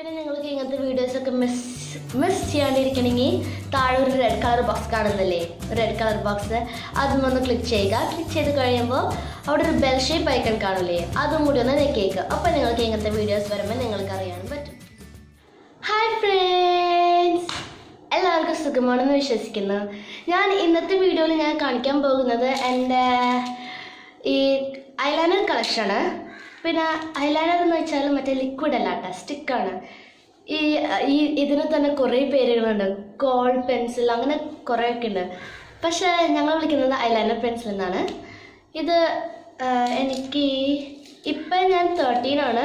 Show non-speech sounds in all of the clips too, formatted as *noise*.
പിന്നെ നിങ്ങൾക്ക് ഇങ്ങനത്തെ വീഡിയോസൊക്കെ മിസ് മിസ് ചെയ്യാണ്ടിരിക്കണമെങ്കിൽ താഴെ ഒരു റെഡ് കളർ ബോക്സ് കാണുന്നില്ലേ? റെഡ് കളർ ബോക്സ് അതും ഒന്ന് ക്ലിക്ക് ചെയ്യുക. ക്ലിക്ക് ചെയ്ത് കഴിയുമ്പോൾ അവിടെ ഒരു ബെൽ ഷേപ്പ് ഐക്കൺ കാണില്ലേ അതും കൂടി ഒന്ന് നെക്കേക്കുക അപ്പോൾ നിങ്ങൾക്ക് ഇങ്ങനത്തെ വീഡിയോസ് വരുമ്പോൾ നിങ്ങൾക്ക് അറിയാൻ പറ്റും. ഹായ് ഫ്രണ്ട്സ് എല്ലാവർക്കും സുഖമാണെന്ന് വിശ്വസിക്കുന്നു. ഞാൻ ഇന്നത്തെ വീഡിയോയിൽ ഞാൻ കാണിക്കാൻ പോകുന്നത് എന്റെ ഈ ഐലൈനർ കളക്ഷനാണ് പിന്നെ ഐലൈനർ എന്ന് വെച്ചാൽ മറ്റേ ലിക്വിഡ് അല്ല കേട്ടോ സ്റ്റിക്കാണ് ഈ ഈ ഇതിന് തന്നെ കുറേ പേരുകളുണ്ട്. കോൾ പെൻസിൽ അങ്ങനെ കുറേ ഒക്കെ ഉണ്ട്. പക്ഷേ ഞങ്ങൾ വിളിക്കുന്നത് ഐലൈനർ പെൻസിൽ എന്നാണ്. ഇത് എനിക്ക് ഇപ്പം ഞാൻ തേർട്ടീൻ ആണ്.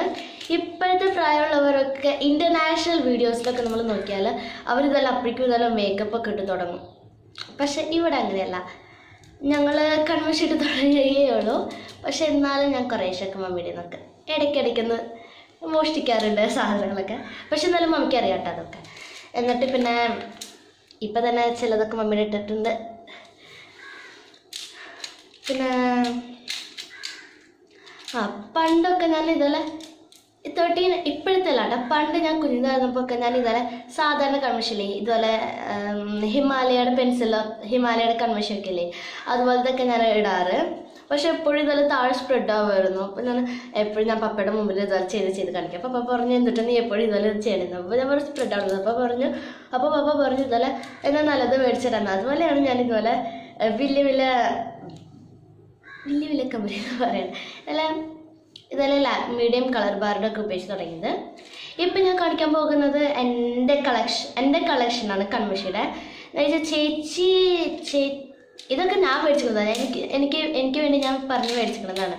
ഇപ്പോഴത്തെ പ്രായമുള്ളവരൊക്കെ ഇന്റർനാഷണൽ വീഡിയോസിലൊക്കെ നമ്മൾ നോക്കിയാൽ അവരിതെല്ലാം അപ്പോഴേക്കും ഇതെല്ലാം മേക്കപ്പ് ഒക്കെ ഇട്ട് തുടങ്ങും. പക്ഷെ ഇവിടെ അങ്ങനെയല്ല. ഞങ്ങൾ കൺവെൻഷൻ തുടങ്ങിയേ ഉള്ളൂ. പക്ഷെ എന്നാലും ഞാൻ കുറേശ്ശൊക്കെ മമ്മിയുടെ നിന്നൊക്കെ ഇടയ്ക്കിടയ്ക്കൊന്ന് മോഷ്ടിക്കാറുണ്ട് സാധനങ്ങളൊക്കെ. പക്ഷെ എന്നാലും മമ്മിക്ക് അറിയാം കേട്ടോ അതൊക്കെ. എന്നിട്ട് പിന്നെ ഇപ്പം തന്നെ ചിലതൊക്കെ മമ്മിയുടെ ഇട്ടിട്ടുണ്ട്. പിന്നെ ആ പണ്ടൊക്കെ ഞാൻ ഇതുപോലെ തേർട്ടീൻ ഇപ്പോഴത്തെ അല്ല കേട്ടോ പണ്ട് ഞാൻ കുഞ്ഞിതായിരുന്നപ്പോൾ ഒക്കെ ഞാൻ ഇതുപോലെ സാധാരണ കൺവെൻഷനില്ലേ ഇതുപോലെ ഹിമാലയയുടെ പെൻസിലോ ഹിമാലയയുടെ കൺവെൻഷൻ ഒക്കെ ഇല്ലേ അതുപോലത്തെ ഒക്കെ ഞാൻ ഇടാറ്. പക്ഷെ എപ്പോഴും ഇതെല്ലാം താഴെ സ്പ്രെഡ് ആവുമായിരുന്നു. അപ്പോൾ ഞാൻ എപ്പോഴും ഞാൻ പപ്പയുടെ മുമ്പിൽ ഇതെല്ലാം ചെയ്ത് ചെയ്ത് കാണിക്കും. അപ്പോൾ പപ്പ പറഞ്ഞു എന്നിട്ട് നീ എപ്പോഴും ഇതെല്ലാം ഇത് ചെയ്യണമെന്ന് അപ്പോൾ ഞാൻ പറഞ്ഞു സ്പ്രെഡ് ആവുന്നത്. അപ്പോൾ പറഞ്ഞു അപ്പോൾ പപ്പ പറഞ്ഞു ഇതെല്ലാം എന്നാൽ നല്ലത് മേടിച്ചിട്ടാണ് അതുപോലെയാണ് ഞാൻ ഇതുപോലെ വലിയ വലിയ വലിയ വലിയ കമ്പനി എന്ന് പറയുന്നത്. എല്ലാം ഇതെല്ലാം മീഡിയം കളർ ബാറുടെ ഒക്കെ ഉപയോഗിച്ച് തുടങ്ങിയത്. ഇപ്പം ഞാൻ കാണിക്കാൻ പോകുന്നത് എന്റെ കളക്ഷൻ എന്റെ കളക്ഷനാണ് കൺമഷിയുടെ. ചേച്ചി ചേ ഇതൊക്കെ ഞാൻ മേടിച്ചിരുന്നതാണ് എനിക്ക് എനിക്ക് എനിക്ക് വേണ്ടി ഞാൻ പറഞ്ഞ് മേടിച്ചിരുന്നതാണ്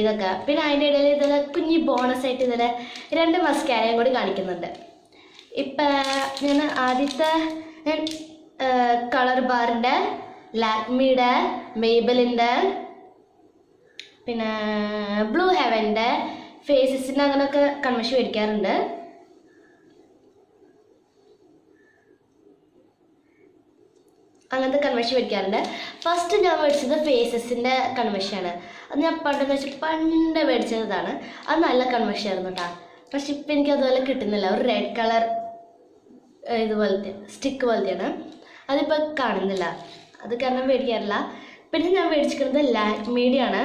ഇതൊക്കെ. പിന്നെ അതിന്റെ ഇടയിൽ ഇതെല്ലാം കുഞ്ഞി ബോണസ് ആയിട്ട് ഇതെല്ലാം രണ്ട് മസ്കാരയും കൂടി കാണിക്കുന്നുണ്ട്. ഇപ്പം ഞാൻ ആദ്യത്തെ ഞാൻ കളർ ബാറിന്റെ ലാക്മിയുടെ മെയ്ബലിന്റെ പിന്നെ ബ്ലൂ ഹെവന്റെ ഫേസസിന്റെ അങ്ങനെയൊക്കെ കൺവെൻഷൻ മേടിക്കാറുണ്ട്. അങ്ങനത്തെ കൺവെൻഷൻ മേടിക്കാറുണ്ട് ഫസ്റ്റ് ഞാൻ മേടിച്ചത് ഫേസസിന്റെ കൺവെൻഷനാണ് അത് ഞാൻ പണ്ടെന്ന് വെച്ചാൽ പണ്ട് മേടിച്ചതാണ് അത് നല്ല കൺവെൻഷൻ ആയിരുന്നു കേട്ടോ പക്ഷെ ഇപ്പം എനിക്ക് അതുപോലെ കിട്ടുന്നില്ല. ഒരു റെഡ് കളർ ഇതുപോലത്തെ സ്റ്റിക്ക് പോലത്തെയാണ്. അതിപ്പോൾ കാണുന്നില്ല. അത് കാരണം മേടിക്കാറില്ല പിന്നെ ഞാൻ മേടിച്ചിരിക്കുന്നത് ലാക്മിയുടെ ആണ്.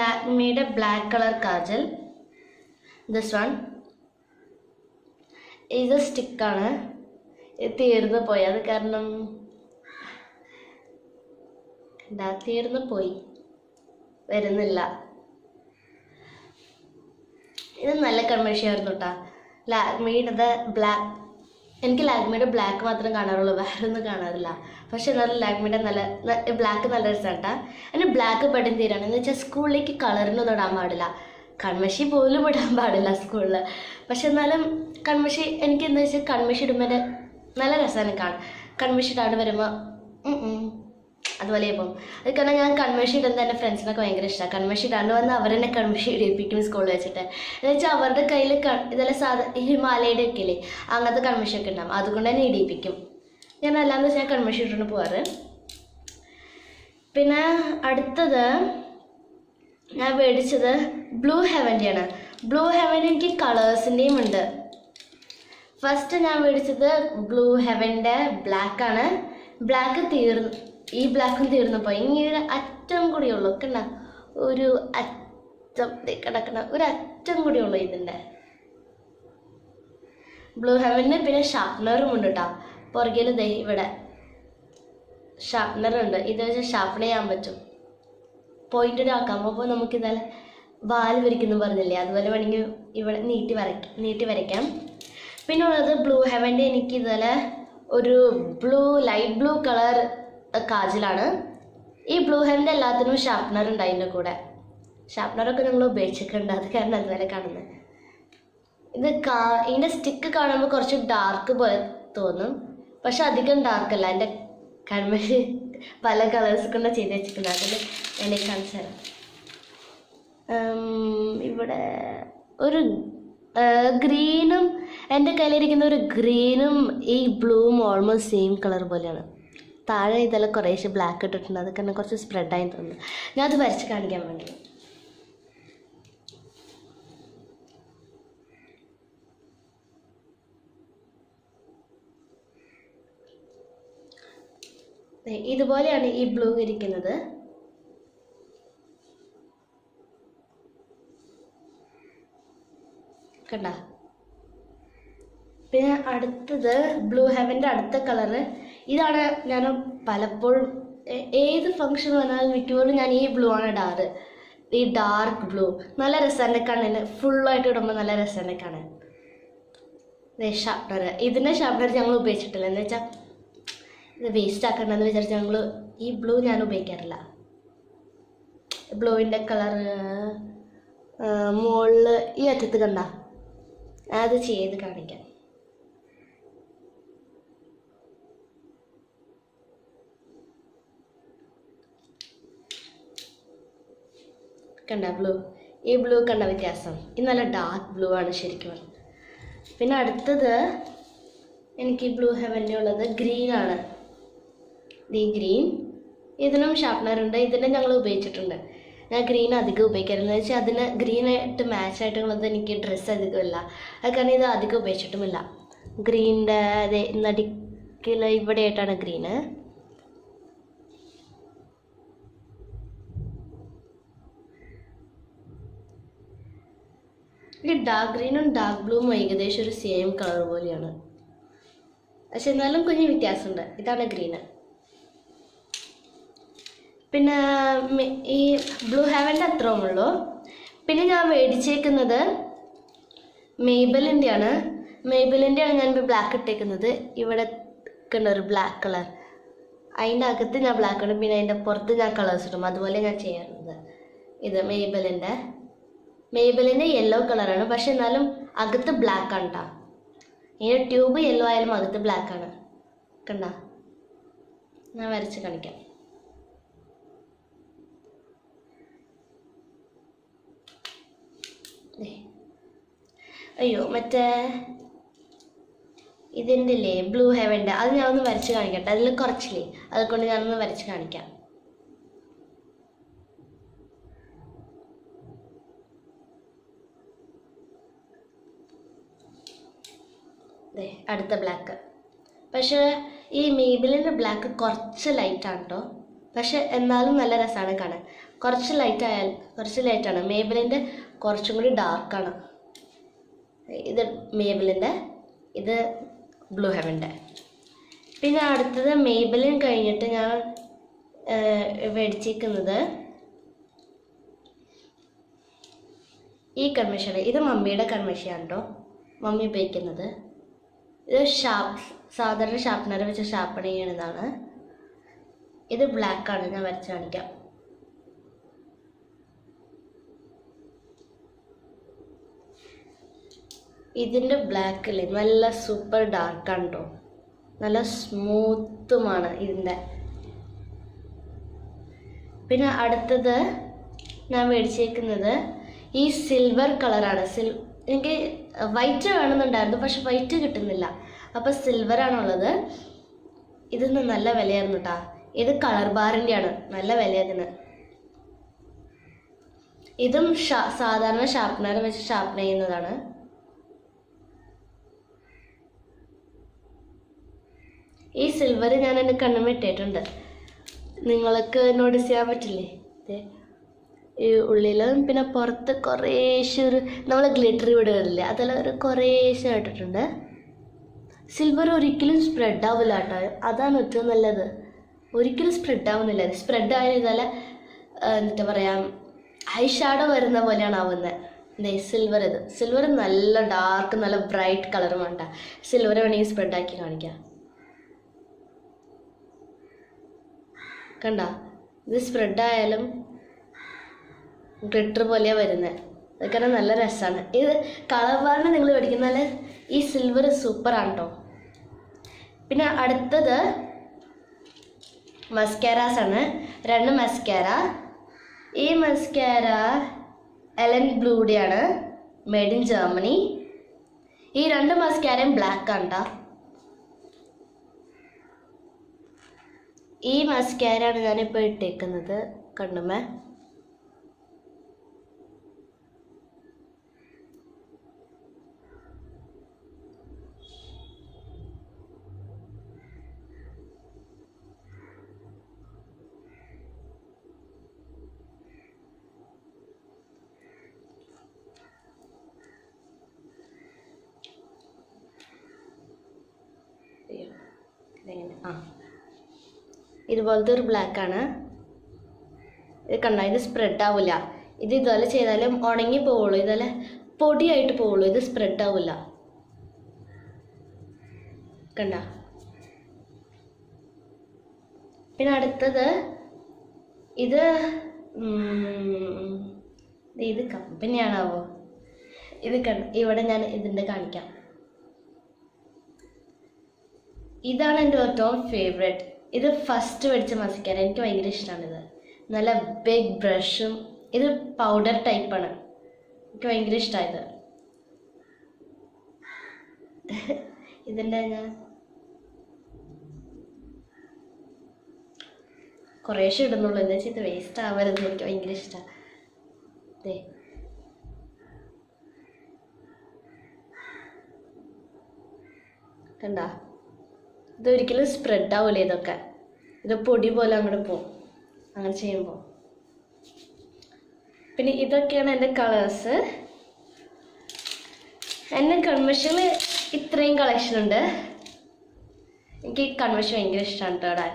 ലാക്മിയുടെ black colour kajal. This one ഇത് സ്റ്റിക്കാണ് തീർന്നു പോയി. അത് കാരണം എന്താ തീർന്നു പോയി. വരുന്നില്ല. ഇത് നല്ല ആയിരുന്നു കേട്ടോ ലാക്മിയുടെ ബ്ലാക്ക് എനിക്ക് ലാക്മിയുടെ ബ്ലാക്ക് മാത്രം കാണാറുള്ളൂ. വേറെ ഒന്നും കാണാറില്ല. പക്ഷെ എന്നാലും ലാക്മിയുടെ നല്ല ബ്ലാക്ക് നല്ല രസമാണ് കേട്ടോ അതിന് ബ്ലാക്ക് പെട്ടെന്ന് തീരാണ്. എന്ന് വെച്ചാൽ സ്കൂളിലേക്ക് കളറിനൊന്നും ഇടാൻ പാടില്ല. കൺമഷി പോലും ഇടാൻ പാടില്ല സ്കൂളിൽ പക്ഷെ എന്നാലും കൺമഷി എനിക്ക് എന്താ വെച്ചാൽ കൺമഷി ഇടുമ്പോൾ നല്ല രസമാണ് കാണാൻ. കൺമഷി ഇടാണ്ട് വരുമ്പോൾ അതുപോലെ ഇപ്പം അത് കാരണം ഞാൻ കൺവെൻഷൻ ഇടുന്നത് എന്റെ ഫ്രണ്ട്സിനൊക്കെ ഭയങ്കര ഇഷ്ടമാണ് കൺവെൻഷൻ ഇടാണ്ട് വന്ന് അവരെന്നെ കൺവെൻഷൻ ഇടിപ്പിക്കും സ്കൂളിൽ വെച്ചിട്ട്. എന്ന് വെച്ചാൽ അവരുടെ കയ്യിൽ ഇതെല്ലാം സാധാ ഹിമാലയയുടെ ഒക്കെ ഇല്ലേ അങ്ങനത്തെ കൺവെൻഷൻ ഒക്കെ ഉണ്ടാവും. അതുകൊണ്ട് തന്നെ ഇടിപ്പിക്കും. ഞാൻ അല്ലാന്ന് വെച്ചാൽ കൺവെൻഷൻ ഇട്ടുകൊണ്ട് പോവാറ്. പിന്നെ അടുത്തത് ഞാൻ മേടിച്ചത് ബ്ലൂ ഹെവന്റെയാണ് ബ്ലൂ ഹെവൻ എനിക്ക് കളേഴ്സിന്റെയും ഉണ്ട്. ഫസ്റ്റ് ഞാൻ മേടിച്ചത് ബ്ലൂ ഹെവന്റെ ബ്ലാക്ക് ആണ്. ബ്ലാക്ക് തീർന്നു ഈ ബ്ലാക്കും തീർന്നപ്പോൾ ഇനി ഒരു അറ്റം കൂടിയുള്ളൂ കണ്ട ഒരു അറ്റം കിടക്കണ ഒരു അറ്റം കൂടിയുള്ളൂ ഇതിന്റെ ബ്ലൂ ഹെവന് പിന്നെ ഷാർപ്നറും ഉണ്ട് കേട്ടോ പുറകിൽ ദേ ഇവിടെ ഷാർപ്പ്നറുണ്ട് ഇത് വെച്ച് ഷാർപ്പൺ ചെയ്യാൻ പറ്റും. പോയിന്റ് ആക്കാം അപ്പോൾ നമുക്ക് ഇതെല്ലാം വാൽ വരയ്ക്കുന്നു പറഞ്ഞില്ലേ? അതുപോലെ വേണമെങ്കിൽ ഇവിടെ നീട്ടി വരയ്ക്കാം നീട്ടി വരയ്ക്കാം. പിന്നെ ഉള്ളത് ബ്ലൂ ഹെവന്റെ എനിക്ക് ഇതുപോലെ ഒരു ബ്ലൂ ലൈറ്റ് ബ്ലൂ കളർ കാജലാണ്. ഈ ബ്ലൂ ഹെവന്റെ എല്ലാത്തിനും ഷാർപ്പ്നർ ഉണ്ട് അതിന്റെ കൂടെ. ഷാർപ്പ്നറൊക്കെ നിങ്ങൾ ഉപയോഗിച്ചിട്ടുണ്ട്. അത് കാരണം അതുപോലെ കാണുന്നത് ഇത് കാ ഇതിന്റെ സ്റ്റിക്ക് കാണുമ്പോൾ കുറച്ച് ഡാർക്ക് പോലെ തോന്നും. പക്ഷെ അധികം ഡാർക്ക് അല്ല എന്റെ കൺമഷി *laughs* പല കളേഴ്സ് കൊണ്ട് ചെയ്ത് വെച്ചിട്ടുണ്ട് അതിൽ എനിക്ക് കാണിച്ചു തരാം. ഇവിടെ ഒരു ഗ്രീനും എന്റെ കയ്യിലിരിക്കുന്ന ഒരു ഗ്രീനും ഈ ബ്ലൂവും ഓൾമോസ്റ്റ് സെയിം കളർ പോലെയാണ്. താഴെ ഇതെല്ലാം കുറേശ്ശെ ബ്ലാക്ക് ഇട്ടിട്ടുണ്ട്. അതൊക്കെ എന്നെ കുറച്ച് സ്പ്രെഡായി തോന്നുന്നു. ഞാൻ അത് വരച്ച് കാണിക്കാൻ വേണ്ടി. ഇതുപോലെയാണ് ഈ ബ്ലൂ ഇരിക്കുന്നത്. കണ്ട. പിന്നെ അടുത്തത് ബ്ലൂ ഹെവന്റെ അടുത്ത കളറ് ഇതാണ് ഞാൻ പലപ്പോഴും ഏത് ഫംഗ്ഷൻ വന്നാലും മിക്കവാറും ഞാൻ ഈ ബ്ലൂ ആണ് ഇടാറ്. ഈ ഡാർക്ക് ബ്ലൂ നല്ല രസമാണ് കണ്ണിന് ഫുള്ളായിട്ട് ഇടുമ്പോൾ നല്ല രസമാണ് കാണാൻ ഷാർപ്പ്നർ ഇതിന്റെ ഷാർപ്പ്നർ ഞങ്ങൾ ഉപയോഗിച്ചിട്ടില്ല. എന്ന് വെച്ചാൽ ഇത് വേസ്റ്റ് ആക്കണ്ടെന്ന് വിചാരിച്ച് ഞങ്ങൾ ഈ ബ്ലൂ ഞാൻ ഉപയോഗിക്കാറില്ല. ബ്ലൂവിന്റെ കളറ് മുകളിൽ ഈ അറ്റത്ത് കണ്ട. അത് ചെയ്ത് കാണിക്കാം. കണ്ട ബ്ലൂ ഈ ബ്ലൂ കണ്ട വ്യത്യാസം. ഇത് നല്ല ഡാർക്ക് ബ്ലൂ ആണ് ശരിക്കും പിന്നെ അടുത്തത് എനിക്ക് ബ്ലൂ ഹെവന്റെ ഉള്ളത് ഗ്രീൻ ആണ്. ഈ ഗ്രീൻ. ഇതിനും ഷാർപ്നർ ഉണ്ട്. ഇതിനെ ഞങ്ങൾ ഉപയോഗിച്ചിട്ടുണ്ട്. ഞാൻ ഗ്രീൻ അധികം ഉപയോഗിക്കാറില്ല. വെച്ചാൽ അതിന് ഗ്രീനായിട്ട് മാച്ച് ആയിട്ടുള്ളത് എനിക്ക് ഡ്രസ്സ് അധികമില്ല അത് കാരണം ഇത് അധികം ഉപയോഗിച്ചിട്ടുമില്ല. ഗ്രീനിന്റെ അതെ നടുക്കിൽ ഇവിടെ ആയിട്ടാണ് ഗ്രീന് ഈ ഡാർക്ക് ഗ്രീനും ഡാർക്ക് ബ്ലൂവും ഏകദേശം ഒരു സെയിം കളർ പോലെയാണ്. പക്ഷെ എന്നാലും കുഞ്ഞ് വ്യത്യാസമുണ്ട്. ഇതാണ് ഗ്രീന് പിന്നെ ഈ ബ്ലൂ ഹെവന്റെ അത്രയും ഉള്ളൂ. പിന്നെ ഞാൻ മേടിച്ചേക്കുന്നത് മെയ്ബലിന്റെ ആണ് മെയ്ബലിന്റെ ആണ് ഞാൻ ഇപ്പോൾ ബ്ലാക്ക് ഇട്ടേക്കുന്നത്. ഇവിടെ കണ്ട ഒരു ബ്ലാക്ക് കളർ അതിന്റെ അകത്ത് ഞാൻ ബ്ലാക്ക് ഇടും. പിന്നെ അതിന്റെ പുറത്ത് ഞാൻ കളേഴ്സ് ഇടും. അതുപോലെ ഞാൻ ചെയ്യാറുണ്ട്. ഇത് മെയ്ബലിന്റെ മെയ്ബലിന്റെ യെല്ലോ കളറാണ് പക്ഷെ എന്നാലും അകത്ത് ബ്ലാക്ക് ആണ് ഇതിന്റെ ട്യൂബ് യെല്ലോ ആയാലും അകത്ത് ബ്ലാക്ക് ആണ്. കണ്ട? ഞാൻ വരച്ച് കാണിക്കാം. അയ്യോ മറ്റേ ഇതിന്റെ ഇല്ലേ ബ്ലൂ ഹെവന്റെ അത് ഞാനൊന്ന് വരച്ച് കാണിക്കട്ടെ. അതിൽ കുറച്ചില്ലേ? അതുകൊണ്ട് ഞാനൊന്ന് വരച്ച് കാണിക്കാം. അടുത്ത ബ്ലാക്ക് പക്ഷേ ഈ മേബിലിന്റെ ബ്ലാക്ക് കുറച്ച് ലൈറ്റാണ് കേട്ടോ പക്ഷെ എന്നാലും നല്ല രസമാണ് കാണാൻ. കുറച്ച് ലൈറ്റ് ആയാൽ കുറച്ച് ലൈറ്റാണ് മേബലിന്റെ കുറച്ചും കൂടി ഡാർക്കാണ് ഇത് മേബലിന്റെ ഇത് ബ്ലൂ ഹെവന്റെ പിന്നെ അടുത്തത് മേബലിൻ കഴിഞ്ഞിട്ട് ഞാൻ മേടിച്ചിരിക്കുന്നത് ഈ കൺമഷിയാണ് ഇത് മമ്മിയുടെ കൺമഷിയാണ് കേട്ടോ. മമ്മി ഉപയോഗിക്കുന്നത്. ഇത് ഷാപ്പ് സാധാരണ ഷാർപ്പനർ വെച്ച് ഷാർപ്പൺ ചെയ്യണതാണ് ഇത് ബ്ലാക്കാണ് ഞാൻ വരച്ച് കാണിക്കാം. ഇതിന്റെ ബ്ലാക്ക് അല്ലേ നല്ല സൂപ്പർ ഡാർക്കാണ് കേട്ടോ നല്ല സ്മൂത്തുമാണ് ഇതിന്റെ പിന്നെ അടുത്തത് ഞാൻ മേടിച്ചേക്കുന്നത് ഈ സിൽവർ കളറാണ് സിൽ എനിക്ക് വൈറ്റ് വേണമെന്നുണ്ടായിരുന്നു പക്ഷെ വൈറ്റ് കിട്ടുന്നില്ല. അപ്പോൾ സിൽവറാണുള്ളത് ഇതിന് നല്ല വിലയായിരുന്നു കേട്ടോ ഇത് കളർ ബാറിന്റെയാണ് നല്ല വിലയതിന് ഇതും സാധാരണ ഷാർപ്പനർ വെച്ച് ഷാർപ്പൻ ചെയ്യുന്നതാണ്. ഈ സിൽവർ ഞാൻ എന്റെ കണ്ണും ഇട്ടിട്ടുണ്ട്. നിങ്ങൾക്ക് നോട്ടീസ് ചെയ്യാൻ പറ്റില്ലേ? ഈ ഉള്ളിലും പിന്നെ പുറത്ത് കുറേശ്ശെ ഒരു നമ്മൾ ഗ്ലിറ്റർ വിടുകയില്ലേ അതെല്ലാം ഒരു കുറേശ്ശെ ഇട്ടിട്ടുണ്ട്. സിൽവർ ഒരിക്കലും സ്പ്രെഡ് ആവില്ല കേട്ടോ. അതാണ് ഏറ്റവും നല്ലത്. ഒരിക്കലും സ്പ്രെഡ് ആവുന്നില്ല. സ്പ്രെഡ് ആയ എന്താ പറയാം ഐ ഷാഡോ വരുന്ന പോലെയാണ് ആവുന്നത് ദേ സിൽവർ ഇത്. സിൽവർ നല്ല ഡാർക്ക് നല്ല ബ്രൈറ്റ് കളർ വേണ്ട. സിൽവർ വേണമെങ്കിൽ സ്പ്രെഡ് ആക്കി കാണിക്കാം. കണ്ട. ഇത് സ്പ്രെഡ് ആയാലും ഗ്ലിറ്റർ പോലെയാണ് വരുന്നത് അതൊക്കെ നല്ല രസമാണ് ഇത് കളർ ബാറിന് നിങ്ങൾ മേടിക്കുന്നാൽ ഈ സിൽവർ സൂപ്പറാണ് കേട്ടോ പിന്നെ അടുത്തത് മസ്കാരാസ് ആണ്. രണ്ട് മസ്കാര ഈ മസ്കാര എലൻ ബ്ലൂഡിയാണ് മെയ്ഡ് ഇൻ ജർമ്മനി ഈ രണ്ട് മസ്കാരയും ബ്ലാക്ക് ആണ് കേട്ടോ ഈ മസ്കാരാണ് ഞാനിപ്പോൾ ഇട്ടേക്കുന്നത്? കണ്ണുമേ ആ ഇതുപോലത്തെ ഒരു ബ്ലാക്കാണ് ഇത് കണ്ടോ? ഇത് സ്പ്രെഡ് ആവില്ല ഇത് ഇതുപോലെ ചെയ്താലും ഉണങ്ങി പോവുള്ളൂ. ഇതുപോലെ പൊടിയായിട്ട് പോവുള്ളൂ. ഇത് സ്പ്രെഡ് ആവില്ല കണ്ട? പിന്നെ അടുത്തത് ഇത് ഇത് കമ്പനിയാണാവോ? ഇത് കണ്ട ഇവിടെ ഞാൻ ഇതിന്റെ കാണിക്കാം. ഇതാണ് എന്റെ ഏറ്റവും ഫേവറേറ്റ് ഇത് ഫസ്റ്റ് മേടിച്ച മസ്കാര എനിക്ക് ഭയങ്കര ഇത് നല്ല ബിഗ് ബ്രഷും ഇത് പൗഡർ ടൈപ്പാണ് എനിക്ക് ഭയങ്കര ഇഷ്ടമായത് *laughs* ഇതിന്റെ ഞാൻ കുറേശ്ശെ ഇടുന്നുള്ളൂ. എന്താ വെച്ചാൽ ഇത് വേസ്റ്റ് ആവരുത് എനിക്ക് ഭയങ്കര ഇഷ്ടമാണ് ദേ. കണ്ട? ഇതൊരിക്കലും സ്പ്രെഡ് ആവില്ല ഇതൊക്കെ. ഇത് പൊടി പോലെ അങ്ങോട്ട് പോകും അങ്ങനെ ചെയ്യുമ്പോൾ പിന്നെ ഇതൊക്കെയാണ് എന്റെ കളേഴ്സ് എന്റെ കൺവെൻഷനിൽ ഇത്രയും കളക്ഷൻ ഉണ്ട്. എനിക്ക് കൺവെൻഷൻ ഭയങ്കര ഇഷ്ടമാണ് കേട്ടോ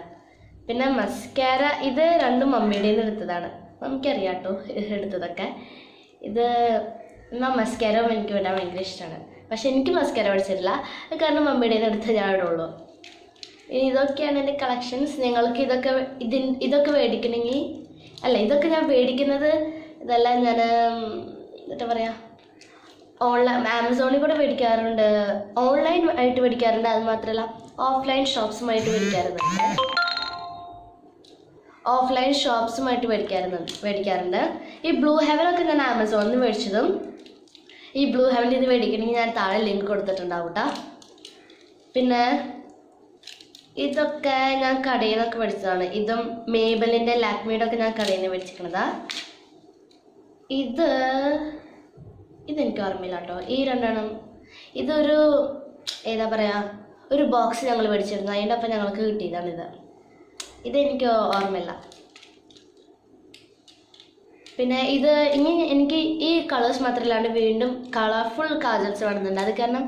പിന്നെ മസ്കാര ഇത് രണ്ടും മമ്മിയുടെ നിന്ന് എടുത്തതാണ്. നമുക്കറിയാം കേട്ടോ എടുത്തതൊക്കെ. ഇത് എന്നാൽ മസ്കാര എനിക്ക് ഇടാൻ ഭയങ്കര ഇഷ്ടമാണ് പക്ഷെ എനിക്ക് മസ്കാര പഠിച്ചിട്ടില്ല. കാരണം മമ്മിയുടെ നിന്ന് എടുത്ത് ഞാൻ ഇടുള്ളൂ. ഇതൊക്കെയാണ് എന്റെ കളക്ഷൻസ് നിങ്ങൾക്ക് ഇതൊക്കെ ഇതിൻ ഇതൊക്കെ മേടിക്കണമെങ്കിൽ അല്ല ഇതൊക്കെ ഞാൻ മേടിക്കുന്നത് ഇതെല്ലാം ഞാൻ എന്താ പറയുക ഓൺലൈൻ ആമസോണിൽ കൂടെ മേടിക്കാറുണ്ട് ഓൺലൈൻ ആയിട്ട് മേടിക്കാറുണ്ട് അത് മാത്രമല്ല ഓഫ്ലൈൻ ഷോപ്സുമായിട്ട് മേടിക്കാറുണ്ട് ഓഫ്ലൈൻ ഷോപ്സുമായിട്ട് മേടിക്കാറുണ്ട് മേടിക്കാറുണ്ട് ഈ ബ്ലൂ ഹെവനൊക്കെ ഞാൻ ആമസോണിൽ നിന്ന് മേടിച്ചതും ഈ ബ്ലൂ ഹെവനിൽ ഇത് മേടിക്കണമെങ്കിൽ ഞാൻ താഴെ ലിങ്ക് കൊടുത്തിട്ടുണ്ടാവും കേട്ടോ പിന്നെ ഇതൊക്കെ ഞാൻ കടയിൽ നിന്നൊക്കെ മേടിച്ചതാണ് ഇതും മേബലിന്റെ ലാക്മിയുടെ ഒക്കെ ഞാൻ കടയിൽ നിന്ന് മേടിച്ചിരിക്കണതാ. ഇത് ഇതെനിക്ക് ഓർമ്മയില്ല കേട്ടോ ഈ രണ്ടെണ്ണം. ഇതൊരു ഏതാ പറയുക ഒരു ബോക്സ് ഞങ്ങൾ മേടിച്ചിരുന്നു. അതിന്റെ ഒപ്പം ഞങ്ങൾക്ക് കിട്ടിയതാണിത് ഇതെനിക്ക് ഓർമ്മയില്ല. പിന്നെ ഇത് ഇനി എനിക്ക് ഈ കളേഴ്സ് മാത്രമല്ലാണ്ട് വീണ്ടും കളർഫുൾ കാജൽസ് വേണമെന്നുണ്ട്. അത് കാരണം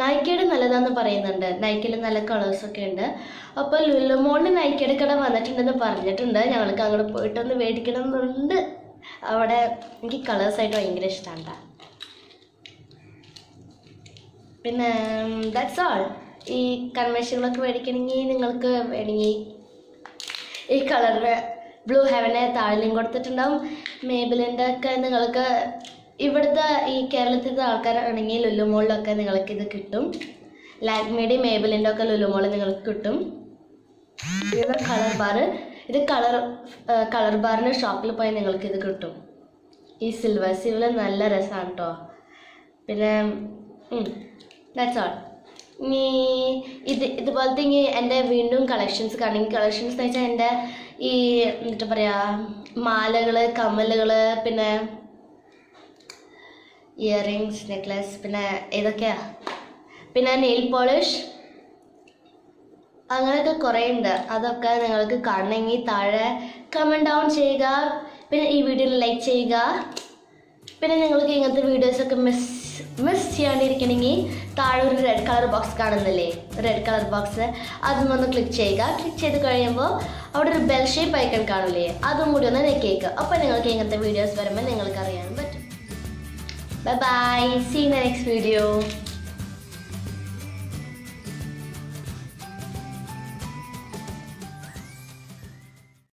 നൈക്കയുടെ നല്ലതാന്ന് പറയുന്നുണ്ട്. നൈക്കയിൽ നല്ല കളേഴ്സൊക്കെ ഉണ്ട്. അപ്പോൾ ലുലുമോളിന് നൈക്കയുടെ കട വന്നിട്ടുണ്ടെന്ന് പറഞ്ഞിട്ടുണ്ട്. ഞങ്ങൾക്ക് അങ്ങോട്ട് പോയിട്ടൊന്ന് മേടിക്കണം എന്നുണ്ട് അവിടെ എനിക്ക് കളേഴ്സായിട്ട് ഭയങ്കര ഇഷ്ടമാണ് പിന്നെ ദാറ്റ്സ് ഓൾ ഈ കൺവെൻഷനുകളൊക്കെ മേടിക്കണമെങ്കിൽ നിങ്ങൾക്ക് വേണമെങ്കിൽ ഈ കളറിന് ബ്ലൂ ഹെവനെ താഴെയും കൊടുത്തിട്ടുണ്ടാവും. മേബിലിന്റെ ഒക്കെ നിങ്ങൾക്ക് ഇവിടുത്തെ ഈ കേരളത്തിലത്തെ ആൾക്കാരാണെങ്കിൽ ലുലുമോളിലൊക്കെ നിങ്ങൾക്ക് ഇത് കിട്ടും. ലാക്മിയുടെയും മേബിലിന്റെ ഒക്കെ ലുലുമോളിൽ നിങ്ങൾക്ക് കിട്ടും. ഇത് കളർ ബാർ ഇത് കളർ കളർ ബാറിന്റെ ഷോപ്പിൽ പോയാൽ നിങ്ങൾക്ക് ഇത് കിട്ടും. ഈ സിൽവർ സിൽവർ നല്ല രസമാണ് കേട്ടോ പിന്നെ ദാറ്റ്സ് ഓൾ ഇനി ഇത് ഇതുപോലത്തെ ഇനി എന്റെ വീണ്ടും കളക്ഷൻസ് കാണുമെങ്കിൽ കളക്ഷൻസ് എന്ന് വെച്ചാൽ എന്റെ ഈ എന്താ പറയുക മാലകൾ കമ്മലുകൾ പിന്നെ ഇയറിങ്സ് നെക്ലസ് പിന്നെ ഇതൊക്കെയാ പിന്നെ നെയിൽ പോളിഷ് അങ്ങനെയൊക്കെ കുറേ ഉണ്ട് അതൊക്കെ നിങ്ങൾക്ക് കാണണമെങ്കിൽ താഴെ കമന്റ് ഡൗൺ ചെയ്യുക. പിന്നെ ഈ വീഡിയോ ലൈക്ക് ചെയ്യുക. പിന്നെ നിങ്ങൾക്ക് ഇങ്ങനത്തെ വീഡിയോസൊക്കെ മിസ് മിസ് ചെയ്യാണ്ടിരിക്കണമെങ്കിൽ താഴെ ഒരു റെഡ് കളർ ബോക്സ് കാണുന്നില്ലേ? റെഡ് കളർ ബോക്സ് അതും ഒന്ന് ക്ലിക്ക് ചെയ്യുക. ക്ലിക്ക് ചെയ്ത് കഴിയുമ്പോൾ അവിടെ ഒരു ബെൽ ഷേപ്പ് ഐക്കൺ കാണില്ലേ അതും കൂടി ഒന്ന് നെക്കേക്കുക അപ്പോൾ നിങ്ങൾക്ക് ഇങ്ങനത്തെ വീഡിയോസ് വരുമ്പോൾ നിങ്ങൾക്ക് അറിയാൻ പറ്റും bye bye see next video